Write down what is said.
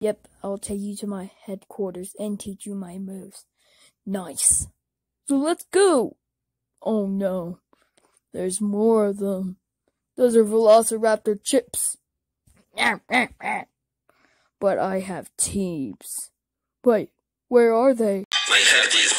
Yep, I'll take you to my headquarters and teach you my moves. Nice. So let's go. Oh no. There's more of them. Those are velociraptor chips. But I have teams. Wait, where are they? My head is